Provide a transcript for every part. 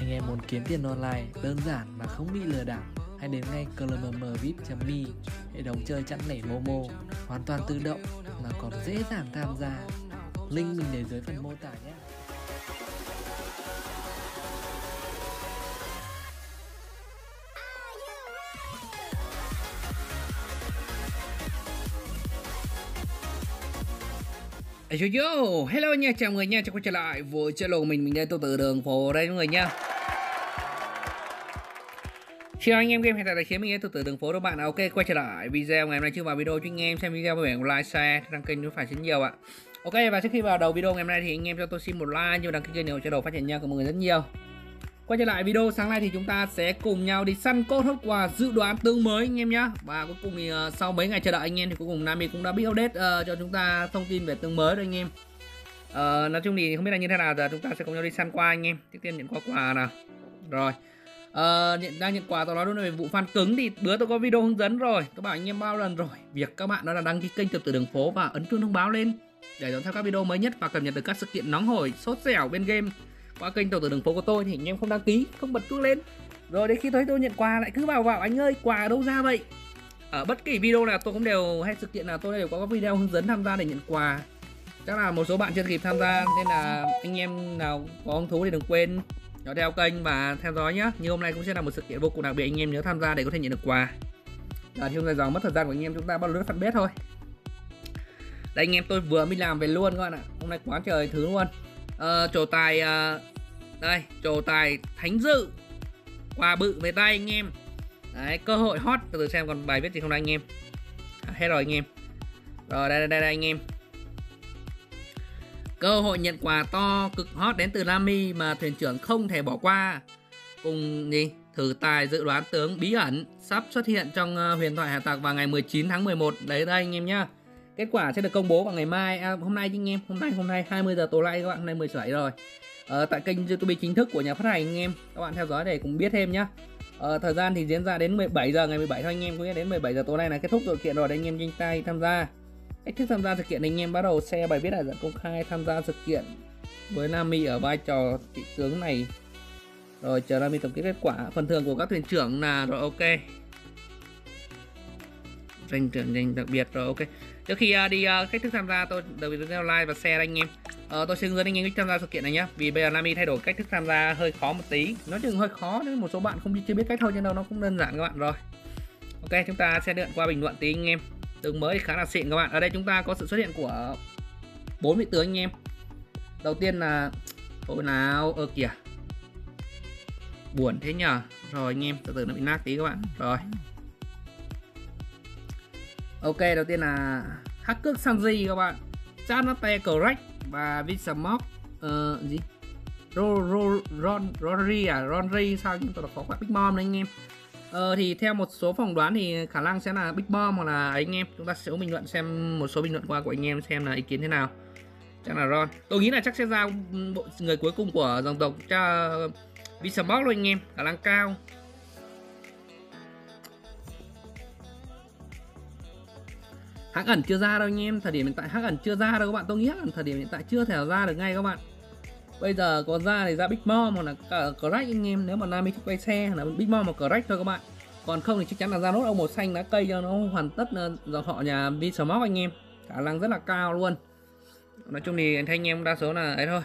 Anh em muốn kiếm tiền online, đơn giản mà không bị lừa đảo, Hãy đến ngay clmmvip.me Hệ thống chơi chẵn lẻ Momo, Hoàn toàn tự động mà còn dễ dàng tham gia. Link mình để dưới phần mô tả nhé. Yo yo, hello nha, chào người nha, chào quay trở lại với channel của mình, mình đây tôi từ đường phố đây mọi người nha. Chào anh em game hiện tại là khiến mình từ từ đường phố đó bạn. À, ok, quay trở lại video ngày hôm nay chưa vào video cho anh em xem video với bạn like, share, đăng kênh nó phải rất nhiều ạ. Ok, và trước khi vào đầu video ngày hôm nay thì anh em cho tôi xin một like cho đăng ký kênh để cho đầu phát triển nha, cảm ơn mọi người rất nhiều. Quay trở lại video sáng nay thì chúng ta sẽ cùng nhau đi săn cốt hốt quà dự đoán tương mới anh em nhé Và cuối cùng thì uh, sau mấy ngày chờ đợi anh em thì cuối cùng Nami cũng đã biết update uh, cho chúng ta thông tin về tương mới rồi anh em. Uh, Nói chung thì không biết là như thế nào giờ chúng ta sẽ cùng nhau đi săn qua anh em. Trước tiên nhận qua quà nào. Rồi. Uh, nhận, đang nhận quà tôi nói đúng về vụ fan cứng thì bữa tôi có video hướng dẫn rồi. Tôi bảo anh em bao lần rồi? Việc các bạn đó là đăng ký kênh từ từ đường phố và ấn chuông thông báo lên. Để đón theo các video mới nhất và cập nhật được các sự kiện nóng hổi sốt dẻo bên game qua kênh tàu tử đường phố của tôi thì anh em không đăng ký không bật chuông lên. Rồi đến khi thấy tôi nhận quà lại cứ bảo vào anh ơi quà ở đâu ra vậy? Ở bất kỳ video nào tôi cũng đều hay sự kiện nào tôi đều có các video hướng dẫn tham gia để nhận quà. Chắc là một số bạn chưa kịp tham gia nên là anh em nào có hứng thú thì đừng quên nhớ theo kênh và theo dõi nhé như hôm nay cũng sẽ là một sự kiện vô cùng đặc biệt anh em nhớ tham gia để có thể nhận được quà. À, thì dài dòng mất thời gian của anh em chúng ta bao lướt fanpage thôi. Đây anh em tôi vừa mới làm về luôn các bạn ạ. Hôm nay quá trời thứ luôn uh, trổ tài uh, đây trổ tài thánh dự. Quà bự về tay anh em. Đấy cơ hội hot. Từ từ xem còn bài viết gì không đây anh em. À, hết rồi anh em. Rồi đây đây đây, đây anh em. Cơ hội nhận quà to cực hot đến từ Lami mà thuyền trưởng không thể bỏ qua. Cùng gì? Thử tài dự đoán tướng bí ẩn sắp xuất hiện trong uh, huyền thoại hạ tạc vào ngày 19 tháng 11 đấy đây anh em nhá kết quả sẽ được công bố vào ngày mai. À, hôm nay anh em. Hôm nay hôm nay 20 giờ tối nay các bạn. Hôm nay 17 rồi. Ờ, tại kênh youtube chính thức của nhà phát hành anh em. Các bạn theo dõi để cùng biết thêm nhá. Ờ, thời gian thì diễn ra đến 17 giờ ngày 17 thôi anh em. Có nghĩa đến 17 giờ tối nay là kết thúc sự kiện rồi. Đấy anh em nhanh tay tham gia. Cách thức tham gia sự kiện anh em bắt đầu share bài viết ở dẫn công khai tham gia sự kiện với Nami ở vai trò thị tướng này. Rồi chờ Nami tổng kết kết quả. Phần thưởng của các thuyền trưởng là rồi ok danh trưởng danh đặc biệt rồi ok. Trước khi uh, đi uh, cách thức tham gia tôi đầu tiên theo like và share anh em. Uh, tôi xin hướng dẫn anh em cách tham gia sự kiện này nhé vì bây giờ Nami thay đổi cách thức tham gia hơi khó một tí. Nói chừng hơi khó nên một số bạn không chưa biết cách thôi nhưng đâu nó cũng đơn giản các bạn rồi. Ok chúng ta sẽ lượn qua bình luận tí anh em. Tướng mới khá là xịn các bạn. Ở đây chúng ta có sự xuất hiện của bốn vị tướng anh em. Đầu tiên là hồi nào ơ kìa. Buồn thế nhờ. Rồi anh em từ từ nó bị nát tí các bạn. Rồi. Ok, đầu tiên là Hắc cước Sanji các bạn. Chanate Correct và Visamok uh, ờ, gì? Ro, ro, ron, Ronri à? Ronri sao nhưng tôi đã có quả Big Mom đấy anh em? Ờ, thì theo một số phỏng đoán thì khả năng sẽ là Big Mom hoặc là anh em. Chúng ta sẽ bình luận xem một số bình luận qua của anh em xem là ý kiến thế nào. Chắc là Ron. Tôi nghĩ là chắc sẽ ra bộ người cuối cùng của dòng tộc. Cho Visamok luôn anh em. Khả năng cao. Hắc ẩn chưa ra đâu anh em, thời điểm hiện tại hắc ẩn chưa ra đâu các bạn, tôi nghĩ hắc ẩn thời điểm hiện tại chưa thể ra được ngay các bạn. Bây giờ có ra thì ra big mom hoặc là crack anh em, nếu mà nami thích quay xe là big mom hoặc crack thôi các bạn. Còn không thì chắc chắn là ra nốt ông màu xanh lá cây cho nó hoàn tất ờ, dòng họ nhà Vinsmoke anh em. Khả năng rất là cao luôn. Nói chung thì anh em đa số là ấy thôi.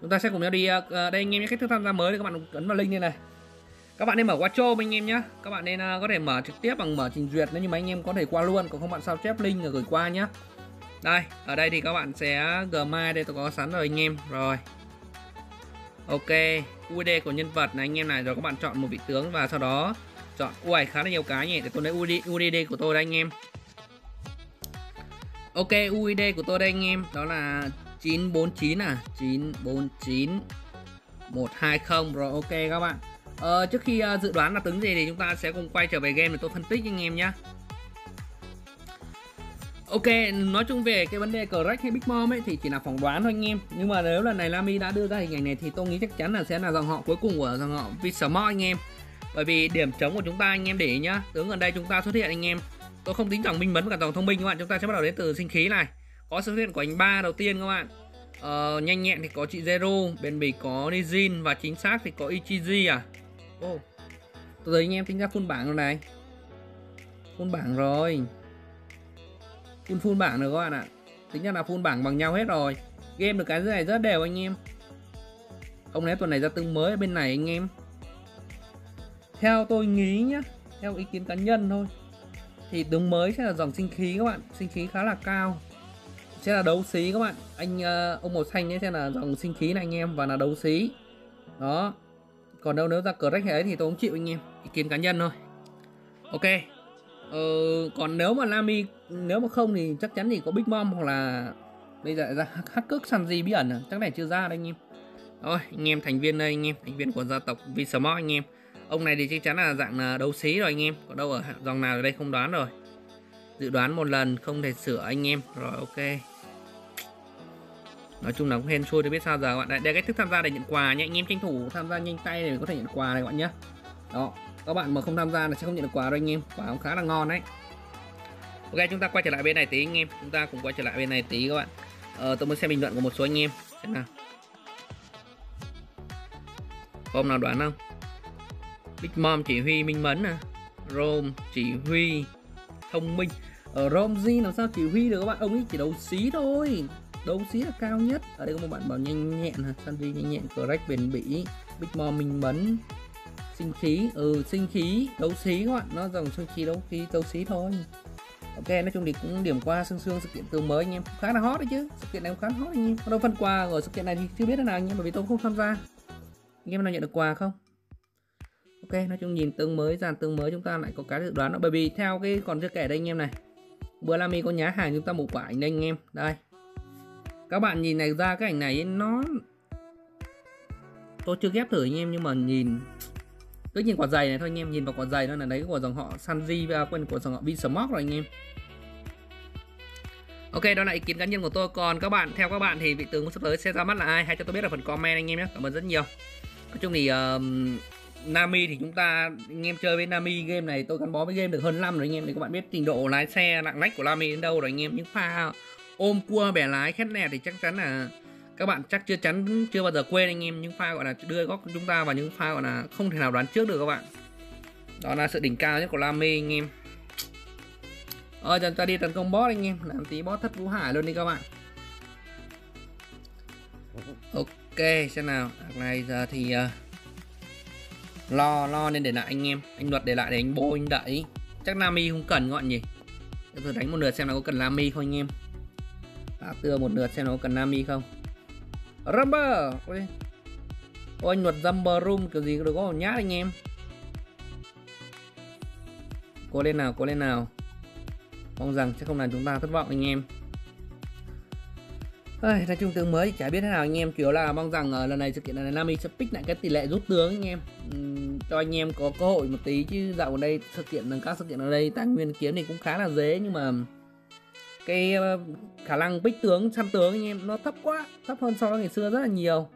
Chúng ta sẽ cùng nhau đi ờ, ờ, đây anh em những cách thức tham gia mới thì các bạn ấn vào link như này các bạn nên mở qua cho anh em nhé các bạn nên uh, có thể mở trực tiếp bằng mở trình duyệt nếu như mà anh em có thể qua luôn. Còn không bạn sao chép link rồi gửi qua nhé đây ở đây thì các bạn sẽ gmail đây tôi có sẵn rồi anh em. Rồi. Ok UID của nhân vật này anh em này rồi các bạn chọn một vị tướng và sau đó chọn ui khá là nhiều cái nhỉ để tôi lấy UID, UID của tôi đây anh em. Ok UID của tôi đây anh em đó là 949 à? 949 120 rồi ok các bạn. Ờ, trước khi uh, dự đoán là tướng gì thì chúng ta sẽ cùng quay trở về game để tôi phân tích anh em nhé Ok, nói chung về cái vấn đề Crack hay Big Mom ấy thì chỉ là phỏng đoán thôi anh em. Nhưng mà nếu lần này Lamy đã đưa ra hình ảnh này thì tôi nghĩ chắc chắn là sẽ là dòng họ cuối cùng của dòng họ Vismore anh em. Bởi vì điểm chống của chúng ta anh em để ý nhá Tướng gần đây chúng ta xuất hiện anh em. Tôi không tính dòng minh mẫn và cả dòng thông minh các bạn Chúng ta sẽ bắt đầu đến từ sinh khí này. Có sự xuất hiện của anh ba đầu tiên các bạn. Ờ, nhanh nhẹn thì có chị Zero bền bỉ có Nijin và chính xác thì có Ichiji à. Ồ. Tôi anh em tính ra full bảng rồi này. Full bảng rồi. Full full bảng rồi các bạn ạ. Tính ra là full bảng bằng nhau hết rồi. Game được cái này rất đều anh em. Không lẽ tuần này ra tương mới ở bên này anh em? Theo tôi nghĩ nhá theo ý kiến cá nhân thôi thì tướng mới sẽ là dòng sinh khí các bạn. Sinh khí khá là cao. Sẽ là đấu xí các bạn. Anh uh, ông màu xanh ấy sẽ là dòng sinh khí này anh em và là đấu xí. Đó còn đâu nếu ra cờ rách ấy thì tôi cũng chịu anh em. Ý kiến cá nhân thôi. Ok. Ờ, còn nếu mà lami nếu mà không thì chắc chắn thì có Big Mom hoặc là bây giờ ra hắc cước gì bí ẩn à? chắc này chưa ra đây anh em. Thôi anh em thành viên đây anh em. Thành viên của gia tộc Vismart anh em. Ông này thì chắc chắn là dạng đấu xí rồi anh em. Còn đâu ở dòng nào ở đây không đoán rồi. Dự đoán một lần không thể sửa anh em. Rồi ok nói chung là cũng hên xui thì biết sao giờ các bạn. Đây, đây cách thức tham gia để nhận quà nhé. Anh em tranh thủ tham gia nhanh tay để có thể nhận quà này các bạn nhé. Đó các bạn mà không tham gia là sẽ không nhận được quà đâu anh em. Quà cũng khá là ngon đấy. Ok chúng ta quay trở lại bên này tí anh em. Chúng ta cùng quay trở lại bên này tí các bạn. Ờ, tôi muốn xem bình luận của một số anh em. Xem nào. Hôm nào đoán không? Big Mom chỉ huy minh mẫn à? Rome chỉ huy thông minh. Ở Rome Romzi làm sao chỉ huy được các bạn? Ông ấy chỉ đấu xí thôi đấu sĩ là cao nhất. Ở đây có một bạn bảo nhanh nhẹn hả? Sanji nhanh nhẹn correct bền bỉ, Big Mom minh mẫn sinh khí ừ sinh khí, đấu sĩ các bạn. Nó dòng sinh khí, đấu khí, đấu sĩ thôi. Ok, nói chung thì cũng điểm qua xương xương sự kiện tương mới anh em. Khá là hot đấy chứ. Sự kiện này cũng khá là hot anh em. Đâu phân quà rồi sự kiện này thì chưa biết thế nào anh em, bởi vì tôi không tham gia. Anh em nào nhận được quà không? Ok, nói chung nhìn tương mới, dàn tương mới chúng ta lại có cái dự đoán đó. Bởi vì theo cái còn chưa kể đây anh em này bữa Lamy có nhá hàng chúng ta một quả ảnh đây anh em. Đây các bạn nhìn này ra cái ảnh này nó tôi chưa ghép thử anh em nhưng mà nhìn cứ nhìn quả giày này thôi anh em nhìn vào quả giày đó là đấy của dòng họ Sanji và quên của dòng họ Vinsmoke rồi anh em. Ok đó là ý kiến cá nhân của tôi. Còn các bạn theo các bạn thì vị tướng sắp tới sẽ ra mắt là ai? Hãy cho tôi biết ở phần comment anh em nhé. Cảm ơn rất nhiều. Nói chung thì uh, Nami thì chúng ta anh em chơi với Nami game này tôi gắn bó với game được hơn năm rồi anh em. Thì các bạn biết trình độ lái xe lạng lách của Nami đến đâu rồi anh em. Những pha ôm cua bẻ lái khét lẹt thì chắc chắn là các bạn chắc chưa chắn chưa bao giờ quên anh em. Những pha gọi là đưa góc chúng ta vào những pha gọi là không thể nào đoán trước được các bạn. Đó là sự đỉnh cao nhất của Lamy anh em. Rồi chúng ta đi tấn công boss anh em. Làm tí boss thất vũ hải luôn đi các bạn. Ok xem nào. À, này giờ thì uh, lo lo nên để lại anh em. Anh luật để lại để anh bô anh đẩy. Chắc Lamy không cần gọn nhỉ? Tôi đánh một lượt xem là có cần Lamy không anh em à, tưa một lượt xem nó cần Nami không? Rumble! Ôi, Ôi anh luật Jumper Room kiểu gì được có một nhát anh em. Cố lên nào, cố lên nào. Mong rằng sẽ không làm chúng ta thất vọng anh em. Ây, nói chung tướng mới thì chả biết thế nào anh em. Chủ yếu là mong rằng ở lần này sự kiện này Nami sẽ pick lại cái tỷ lệ rút tướng anh em. Uhm, cho anh em có cơ hội một tí chứ dạo ở đây sự kiện các sự kiện ở đây tài nguyên kiếm thì cũng khá là dễ nhưng mà cái ờ, khả năng bích tướng săn tướng anh em nó thấp quá thấp hơn so với ngày xưa rất là nhiều.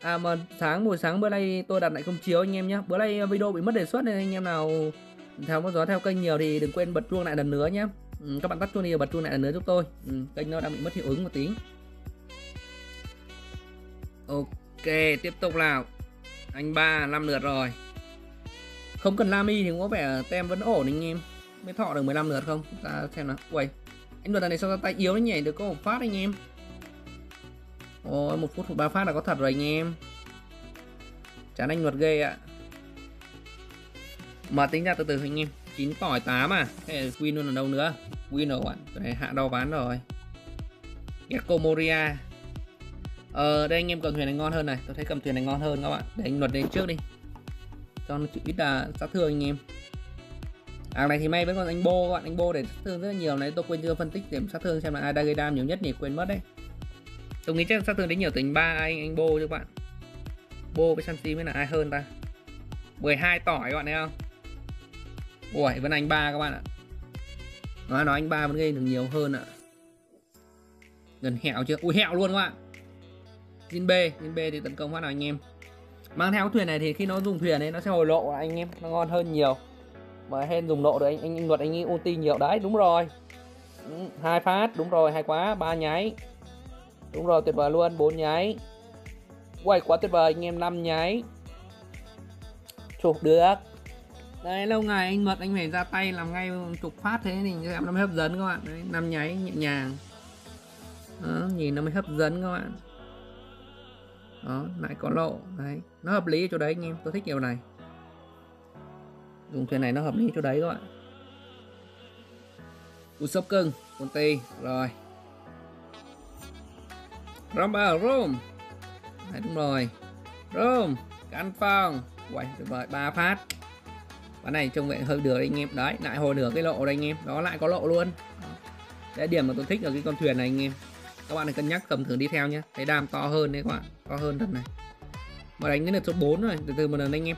À mà sáng buổi sáng bữa nay tôi đặt lại công chiếu anh em nhé bữa nay ờ, video bị mất đề xuất nên anh em nào theo có gió theo kênh nhiều thì đừng quên bật chuông lại lần nữa nhé ừ, các bạn tắt chuông đi bật chuông lại lần nữa giúp tôi. Ừ, kênh nó đang bị mất hiệu ứng một tí. Ok tiếp tục nào. Anh ba năm lượt rồi. Không cần Lami thì có vẻ tem vẫn ổn anh em. Mới thọ được 15 lượt không? Ta xem nào. Quay anh luật này sao ra tay yếu nó nhảy được có một phát anh em. Ôi, một phút, ba phát là có thật rồi anh em. Chán anh luật ghê ạ. Mà tính ra từ từ anh em. Chín tỏi 8 à? Thế là win luôn ở đâu nữa? Win rồi bạn này hạ đo bán rồi. Gecko Moria. Ờ đây anh em cầm thuyền này ngon hơn này. Tôi thấy cầm thuyền này ngon hơn các bạn. Để anh luật lên trước đi. Cho nó chịu ít là sát thương anh em. Hàng này thì may vẫn còn anh Bo các bạn, anh Bo để sát thương rất là nhiều này, tôi quên chưa phân tích điểm sát thương xem là ai đang gây đam nhiều nhất nhỉ, quên mất đấy. Tôi nghĩ chắc sát thương đến nhiều tình ba anh anh Bo chứ các bạn. Bo với Sansi mới là ai hơn ta? 12 tỏi các bạn thấy không? Ui, vẫn anh ba các bạn ạ. Nói nói anh ba vẫn gây được nhiều hơn ạ. Gần hẹo chưa? Ui hẹo luôn các bạn. Jin B, Jin B thì tấn công phát nào anh em. Mang theo thuyền này thì khi nó dùng thuyền ấy nó sẽ hồi lộ anh em, nó ngon hơn nhiều mà hen dùng nộ được anh anh, anh luật anh ulti nhiều. Đấy đúng rồi. Ừ, hai phát đúng rồi hay quá ba nháy. Đúng rồi tuyệt vời luôn bốn nháy. Quay quá tuyệt vời anh em năm nháy. Chụp được. Đấy lâu ngày anh mật anh phải ra tay làm ngay chụp phát thế thì em nó mới hấp dẫn các bạn. Đấy năm nháy nhẹ nhàng. Đó, nhìn nó mới hấp dẫn các bạn. Đó lại có lộ. Đấy nó hợp lý ở chỗ đấy anh em. Tôi thích điều này dùng thuyền này nó hợp lý chỗ đấy các bạn. Cú sốc cưng con ti rồi. Rumble Room. Đấy, đúng rồi. Room Căn phòng. Quay tuyệt vời ba phát. Ván này trông vậy hơi được anh em. Đấy lại hồi nửa cái lộ đây anh em. Đó lại có lộ luôn. Đấy điểm mà tôi thích ở cái con thuyền này anh em. Các bạn hãy cân nhắc cầm thử đi theo nhé Thấy đam to hơn đấy các bạn. To hơn thật này. Mà đánh đến lượt số 4 rồi Từ từ một lần anh em.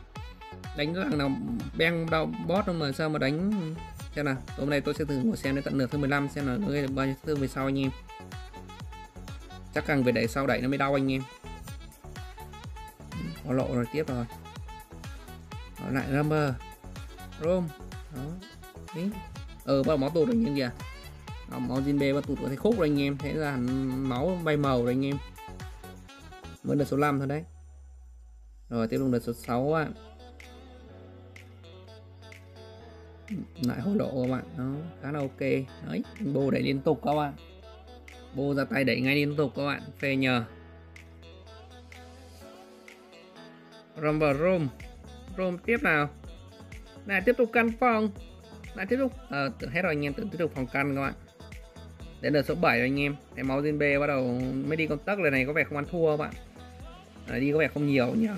Đánh cái thằng nào beng đau boss mà sao mà đánh? Xem nào hôm nay tôi sẽ thử ngồi xem đến tận nửa thứ 15 xem là nó gây được bao nhiêu thương về sau anh em. Chắc càng về đẩy sau đẩy nó mới đau anh em. Có lộ rồi tiếp rồi. Đó, lại number rom đó Đấy. ờ bắt đầu máu tụt rồi anh em kìa. Đó, máu zin b bắt tụt có thấy khúc rồi anh em. Thế là máu bay màu rồi anh em. Mới đợt số 5 thôi đấy. Rồi tiếp tục đợt số 6 ạ. Lại hối lộ các bạn. Nó khá là ok. Đấy bô đẩy liên tục các bạn. Bô ra tay đẩy ngay liên tục các bạn. Phê nhờ. Rumble room room tiếp nào. Lại tiếp tục căn phòng. Lại tiếp tục à, hết rồi anh em tự tiếp tục phòng căn các bạn. Đến đợt số 7 rồi anh em. Cái máu zin b bắt đầu mới đi công tắc lần này có vẻ không ăn thua các bạn. À, đi có vẻ không nhiều nhỉ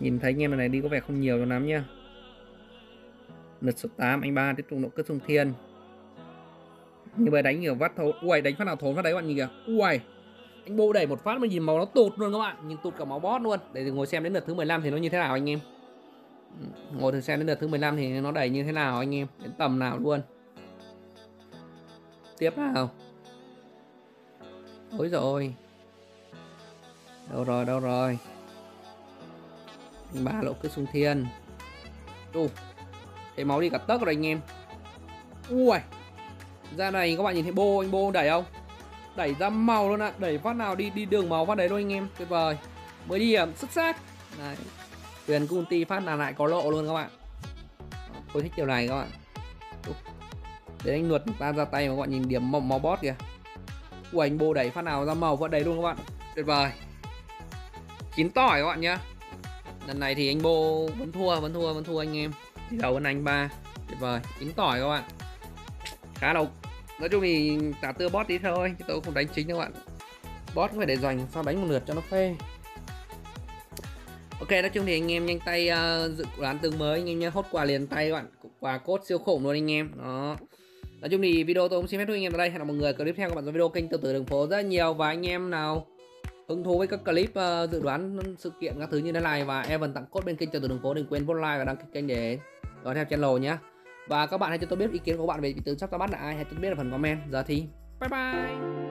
nhìn thấy anh em này đi có vẻ không nhiều cho lắm nhá lượt số 8 anh ba tiếp tục nộ cất sung thiên. Như vậy đánh nhiều vắt thấu, ui, đánh phát nào thốn phát đấy bạn nhìn kìa. Ui, anh bộ đẩy một phát mà nhìn màu nó tụt luôn các bạn. Nhìn tụt cả máu bót luôn. Để ngồi xem đến lượt thứ 15 thì nó như thế nào anh em. Ừ, ngồi thử xem đến lượt thứ 15 thì nó đẩy như thế nào anh em. Đến tầm nào luôn. Tiếp nào. Ôi rồi đâu rồi đâu rồi. Ba lỗ cứ sung thiên. Đù. Thấy máu đi cả tấc rồi anh em. Ui Ra này các bạn nhìn thấy bô anh bô đẩy không? Đẩy ra màu luôn ạ. À. Đẩy phát nào đi đi đường máu phát đấy luôn anh em. Tuyệt vời. Mới đi điểm xuất sắc. Đấy. Tuyền Kunti phát là lại có lộ luôn các bạn. Tôi thích điều này các bạn. Để anh nuột ta ra tay mà các bạn nhìn điểm màu, máu bót kìa. Ui anh bô đẩy phát nào ra màu vẫn đấy luôn các bạn. Tuyệt vời. Chín tỏi các bạn nhá. Lần này thì anh bô vẫn thua vẫn thua vẫn thua anh em đi đầu anh ba. Tuyệt vời. Tính tỏi các bạn. Khá là nói chung thì tả tưa bot tí thôi chứ tôi không đánh chính các bạn. Bot phải để dành sau đánh một lượt cho nó phê. Ok nói chung thì anh em nhanh tay ờ, uh, dự đoán tương mới. Anh em nhé hốt quà liền tay các bạn. Quà cốt siêu khủng luôn anh em. Đó. Nói chung thì video tôi cũng xin phép thôi anh em. Ở đây hẹn gặp mọi người clip theo các bạn trong video kênh từ từ đường phố. Rất nhiều. Và anh em nào hứng thú với các clip uh, dự đoán sự kiện các thứ như thế này và Evan tặng cốt bên kênh từ từ đường phố đừng quên vote like và đăng ký kênh để đón theo channel nhé và các bạn hãy cho tôi biết ý kiến của các bạn về từ sắp ra bắt là ai. Hãy cho tôi biết ở phần comment. Giờ thì, bye bye.